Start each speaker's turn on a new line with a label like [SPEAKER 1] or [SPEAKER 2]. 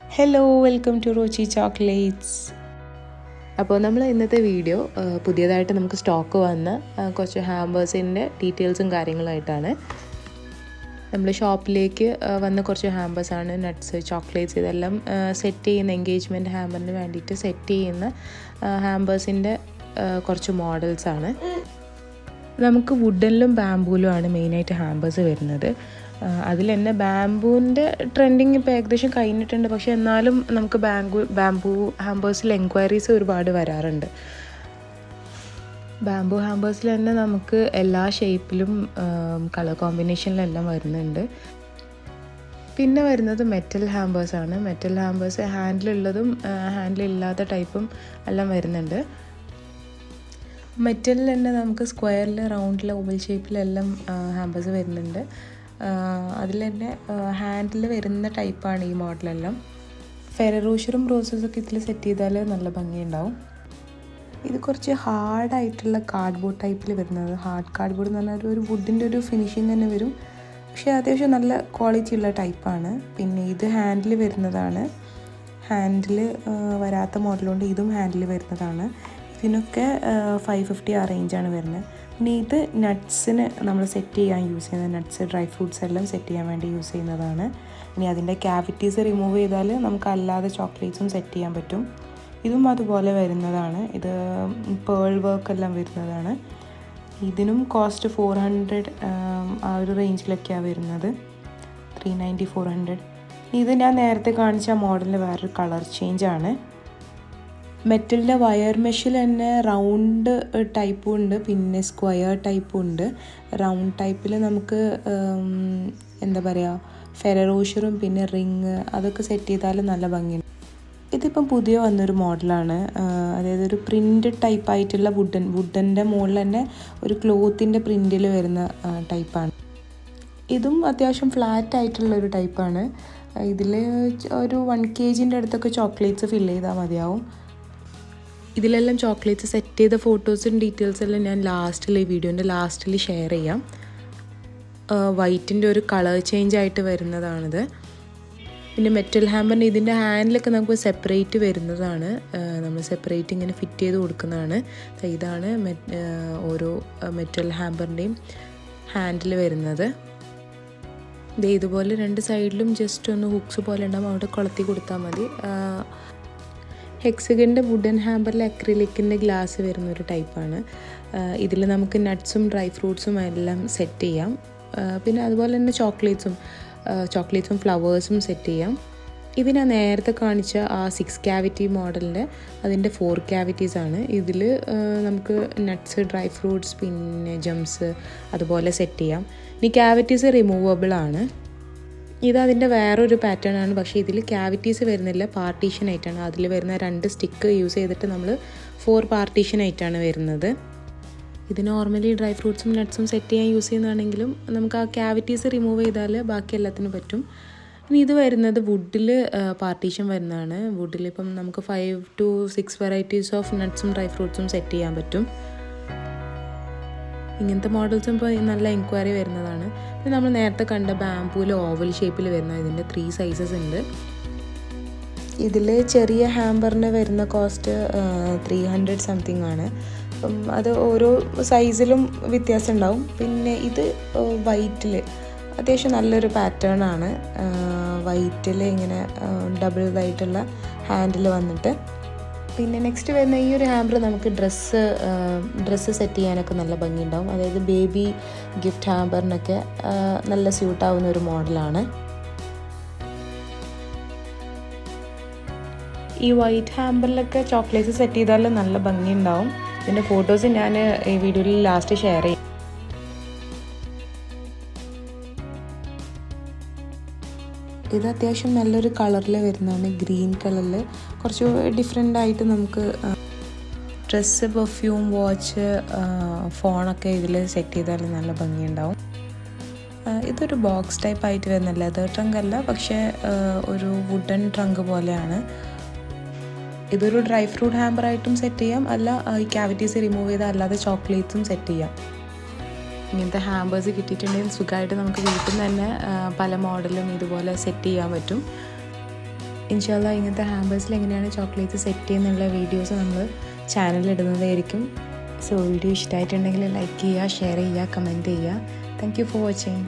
[SPEAKER 1] Hello welcome to Rochi chocolates അപ്പോൾ നമ്മൾ ഇന്നത്തെ വീഡിയോ പുതിയതായിട്ട് നമുക്ക് സ്റ്റോക്ക് വന്ന കുറച്ച് ഹാമ്പേഴ്സിന്റെ ഡീറ്റെയിൽസും കാര്യങ്ങളായിട്ടാണ്. നമ്മൾ ഷോപ്പിലേക്ക് വന്ന കുറച്ച് ഹാമ്പേഴ്സാണ് നട്ട്സ് ചോക്ലേറ്റ്സ് ഇതെല്ലാം സെറ്റ് ചെയ്യുന്ന എൻഗേജ്മെന്റ് ഹാമ്പറിന് വേണ്ടിയിട്ട് സെറ്റ് ചെയ്യുന്ന ഹാമ്പേഴ്സിന്റെ കുറച്ച് മോഡൽസാണ് നമുക്ക് വുഡനിലും ബാംബൂലും ആണ് മെയിനായിട്ട് ഹാമ്പേഴ്സ് വരുന്നത്. അതിൽ തന്നെ ബാംബൂവിന്റെ ട്രെൻഡിങ് ഇപ്പോൾ ഏകദേശം കഴിഞ്ഞിട്ടുണ്ട്. പക്ഷേ എന്നാലും നമുക്ക് ബാംബൂ ബാംബൂ ഹാമ്പേഴ്സിൽ എൻക്വയറീസ് ഒരുപാട് വരാറുണ്ട്. ബാംബൂ ഹാമ്പേഴ്സിൽ തന്നെ നമുക്ക് എല്ലാ ഷേപ്പിലും കളർ കോമ്പിനേഷനിലെല്ലാം വരുന്നുണ്ട്. പിന്നെ വരുന്നത് മെറ്റൽ ഹാമ്പേഴ്സാണ് മെറ്റൽ ഹാമ്പേഴ്സ് ഹാൻഡിലുള്ളതും ഹാൻഡിലില്ലാത്ത ടൈപ്പും എല്ലാം വരുന്നുണ്ട്. മെറ്റലിൽ തന്നെ നമുക്ക് സ്ക്വയറിൽ റൗണ്ടിൽ ഓവൽ ഷേപ്പിലെല്ലാം ഹാമ്പേഴ്സ് വരുന്നുണ്ട്. അതിൽ തന്നെ ഹാൻഡിൽ വരുന്ന ടൈപ്പാണ് ഈ മോഡലെല്ലാം ഫെററൂഷറും റോസസൊക്കെ ഇതിൽ സെറ്റ് ചെയ്താൽ നല്ല ഭംഗിയുണ്ടാവും. ഇത് കുറച്ച് ഹാർഡായിട്ടുള്ള കാർഡ്ബോർഡ് ടൈപ്പിൽ വരുന്നത്. ഹാർഡ് കാർഡ്ബോർഡ് എന്ന് പറഞ്ഞാൽ ഒരു വുഡിന്റെ ഒരു ഫിനിഷിങ് തന്നെ വരും. പക്ഷേ അത്യാവശ്യം നല്ല ക്വാളിറ്റി ഉള്ള ടൈപ്പാണ് പിന്നെ ഇത് ഹാൻഡിൽ വരുന്നതാണ്. ഹാൻഡിൽ വരാത്ത മോഡലുകൊണ്ട് ഇതും ഹാൻഡിൽ വരുന്നതാണ്. ഇതിനൊക്കെ ഫൈവ് ഫിഫ്റ്റി ആ റേഞ്ചാണ് വരുന്നത്. പിന്നെ ഇത് നട്ട്സിന് നമ്മൾ സെറ്റ് ചെയ്യാൻ യൂസ് ചെയ്യുന്ന നട്ട്സ് ഡ്രൈ ഫ്രൂട്ട്സ് എല്ലാം സെറ്റ് ചെയ്യാൻ വേണ്ടി യൂസ് ചെയ്യുന്നതാണ്. ഇനി അതിന്റെ ക്യാവിറ്റീസ് റിമൂവ് ചെയ്താൽ നമുക്ക് അല്ലാതെ ചോക്ലേറ്റ്സും സെറ്റ് ചെയ്യാൻ പറ്റും. ഇതും അതുപോലെ വരുന്നതാണ്. ഇത് പേൾ വർക്ക് എല്ലാം വരുന്നതാണ്. ഇതിനും കോസ്റ്റ് ഫോർ ഹൺഡ്രഡ് ആ ഒരു റേഞ്ചിലൊക്കെയാണ് വരുന്നത്. ത്രീ നയന്റി ഫോർ ഹൺഡ്രഡ് ഇത് ഞാൻ നേരത്തെ കാണിച്ച മോഡലിന് വേറൊരു കളർ ചേഞ്ചാണ് മെറ്റലിന്റെ വയർ മെഷിൽ തന്നെ റൗണ്ട് ടൈപ്പും ഉണ്ട്. പിന്നെ സ്ക്വയർ ടൈപ്പും ഉണ്ട്. റൗണ്ട് ടൈപ്പിൽ നമുക്ക് എന്താ പറയുക ഫെററോഷറും പിന്നെ റിങ് അതൊക്കെ സെറ്റ് ചെയ്താൽ നല്ല ഭംഗിയുണ്ട്. ഇതിപ്പം പുതിയ വന്നൊരു മോഡലാണ്. അതായത് ഒരു പ്രിന്റ് ടൈപ്പായിട്ടുള്ള വുഡൻ. വുഡന്റെ മുകളിൽ തന്നെ ഒരു ക്ലോത്തിന്റെ പ്രിന്റിൽ വരുന്ന ടൈപ്പാണ്. ഇതും അത്യാവശ്യം ഫ്ലാറ്റ് ആയിട്ടുള്ള ഒരു ടൈപ്പാണ്. ഇതിൽ ഒരു വൺ കെ ജിന്റെ അടുത്തൊക്കെ ചോക്ലേറ്റ്സ് ഫില്ല് ചെയ്താൽ മതിയാവും. ഇതിലെല്ലാം ചോക്ലേറ്റ്സ് സെറ്റ് ചെയ്ത ഫോട്ടോസും ഡീറ്റെയിൽസ് എല്ലാം ഞാൻ ലാസ്റ്റിൽ ഈ വീഡിയോന്റെ ലാസ്റ്റിൽ ഷെയർ ചെയ്യാം. വൈറ്റിന്റെ ഒരു കളർ ചേഞ്ച് ആയിട്ട് വരുന്നതാണിത്. പിന്നെ മെറ്റൽ ഹാമ്പറിന് ഇതിന്റെ ഹാൻഡിലൊക്കെ നമുക്ക് സെപ്പറേറ്റ് വരുന്നതാണ്. നമ്മൾ സെപ്പറേറ്റ് ഇങ്ങനെ ഫിറ്റ് ചെയ്ത് കൊടുക്കുന്നതാണ്. ഇതാണ് ഓരോ മെറ്റൽ ഹാമ്പറിന്റെയും ഹാൻഡിൽ വരുന്നത്. ഇത് ഇതുപോലെ രണ്ട് സൈഡിലും ജസ്റ്റ് ഒന്ന് ഹുക്സ് പോലെ ഉണ്ടാകും അവിടെ കൊളത്തി കൊടുത്താൽ മതി. ഹെക്സഗന്റെ വുഡൻ ഹാമ്പറിൽ അക്രിലിക്കിന്റെ ഗ്ലാസ് വരുന്ന ഒരു ടൈപ്പാണ് ഇതിൽ നമുക്ക് നട്ട്സും ഡ്രൈ ഫ്രൂട്ട്സും എല്ലാം സെറ്റ് ചെയ്യാം. പിന്നെ അതുപോലെ തന്നെ ചോക്ലേറ്റ്സും ചോക്ലേറ്റ്സും ഫ്ലവേഴ്സും സെറ്റ് ചെയ്യാം. ഇത് ഞാൻ നേരത്തെ കാണിച്ച ആ സിക്സ് ക്യാവിറ്റി മോഡലിന്റെ അതിന്റെ ഫോർ ക്യാവിറ്റീസ് ആണ്. ഇതിൽ നമുക്ക് നട്ട്സ് ഡ്രൈ ഫ്രൂട്ട്സ് പിന്നെ ജംസ് അതുപോലെ സെറ്റ് ചെയ്യാം. ഇനി ക്യാവിറ്റീസ് റിമൂവബിൾ ആണ്. ഇത് അതിന്റെ വേറൊരു പാറ്റേൺ ആണ്. പക്ഷേ ഇതിൽ ക്യാവിറ്റീസ് വരുന്നില്ല. പാർട്ടീഷൻ ആയിട്ടാണ് അതിൽ വരുന്ന രണ്ട് സ്റ്റിക്ക് യൂസ് ചെയ്തിട്ട് നമ്മൾ ഫോർ പാർട്ടീഷൻ ആയിട്ടാണ് വരുന്നത്. ഇത് നോർമലി ഡ്രൈ ഫ്രൂട്ട്സും നട്ട്സും സെറ്റ് ചെയ്യാൻ യൂസ് ചെയ്യുന്നതാണെങ്കിലും നമുക്ക് ആ ക്യാവിറ്റീസ് റിമൂവ് ചെയ്താൽ ബാക്കി എല്ലാത്തിനും പറ്റും. ഇനി ഇത് വരുന്നത് വുഡിൽ പാർട്ടീഷൻ വരുന്നതാണ്. വുഡിൽ ഇപ്പം നമുക്ക് five to six varieties of നട്ട്സും ഡ്രൈ ഫ്രൂട്ട്സും സെറ്റ് ചെയ്യാൻ പറ്റും. ഇങ്ങനത്തെ മോഡൽസും ഇപ്പോൾ നല്ല എൻക്വയറി വരുന്നതാണ്. പിന്നെ നമ്മൾ നേരത്തെ കണ്ട ബാംബൂൽ ഓവൽ ഷേപ്പിൽ വരുന്ന ഇതിന്റെ ത്രീ സൈസസ് ഉണ്ട്. ഇതിൽ ചെറിയ ഹാമ്പറിന് വരുന്ന കോസ്റ്റ് ത്രീ ഹൺഡ്രഡ് സംതിങ് ആണ്. അത് ഓരോ സൈസിലും വ്യത്യാസം ഉണ്ടാവും. പിന്നെ ഇത് വൈറ്റിൽ അത്യാവശ്യം നല്ലൊരു പാറ്റേൺ ആണ്. വൈറ്റിൽ ഇങ്ങനെ ഡബിൾ ഇതായിട്ടുള്ള ഹാൻഡിൽ വന്നിട്ട് പിന്നെ നെക്സ്റ്റ് വരുന്ന ഈ ഒരു ഹാമ്പർ നമുക്ക് ഡ്രസ്സ് ഡ്രസ്സ് സെറ്റ് ചെയ്യാനൊക്കെ നല്ല ഭംഗിയുണ്ടാവും. അതായത് ബേബി ഗിഫ്റ്റ് ഹാമ്പറിനൊക്കെ നല്ല സ്യൂട്ടാവുന്ന ഒരു മോഡലാണ് ഈ വൈറ്റ് ഹാമ്പറിലൊക്കെ ചോക്ലേറ്റ്സ് സെറ്റ് ചെയ്താൽ നല്ല ഭംഗിയുണ്ടാവും. ഇതിന്റെ ഫോട്ടോസ് ഞാൻ ഈ വീഡിയോയിൽ ലാസ്റ്റ് ഷെയർ ചെയ്യും ഇത് അത്യാവശ്യം നല്ലൊരു കളറിൽ വരുന്നതാണ് ഗ്രീൻ കളറിൽ കുറച്ച് ഡിഫറെന്റ് ആയിട്ട് നമുക്ക് ഡ്രസ്സ് പെർഫ്യൂം വാച്ച് ഫോണൊക്കെ ഇതിൽ സെറ്റ് ചെയ്താൽ നല്ല ഭംഗിയുണ്ടാവും. ഇതൊരു ബോക്സ് ടൈപ്പ് ആയിട്ട് വരുന്ന ലെതർ ട്രങ്ക് അല്ല പക്ഷേ ഒരു വുഡൻ ട്രങ്ക് പോലെയാണ്. ഇതൊരു ഡ്രൈ ഫ്രൂട്ട് ഹാമ്പറായിട്ടും സെറ്റ് ചെയ്യാം. അല്ല ഈ ക്യാവിറ്റീസ് റിമൂവ് ചെയ്താൽ അല്ലാതെ ചോക്ലേറ്റ്സും സെറ്റ് ചെയ്യാം. ഇങ്ങനത്തെ ഹാമ്പേഴ്സ് കിട്ടിയിട്ടുണ്ടെങ്കിൽ സുഖമായിട്ട് നമുക്ക് വീട്ടിൽ നിന്ന് തന്നെ പല മോഡലും ഇതുപോലെ സെറ്റ് ചെയ്യാൻ പറ്റും. ഇൻഷാല്ല ഇങ്ങനത്തെ ഹാമ്പേഴ്സിൽ എങ്ങനെയാണ് ചോക്ലേറ്റ് സെറ്റ് ചെയ്യുന്നുള്ള വീഡിയോസ് നമ്മൾ ചാനലിൽ ഇടുന്നതായിരിക്കും. സോ വീഡിയോ ഇഷ്ടമായിട്ടുണ്ടെങ്കിൽ ലൈക്ക് ചെയ്യുക ഷെയർ ചെയ്യുക കമന്റ് ചെയ്യുക. Thank for watching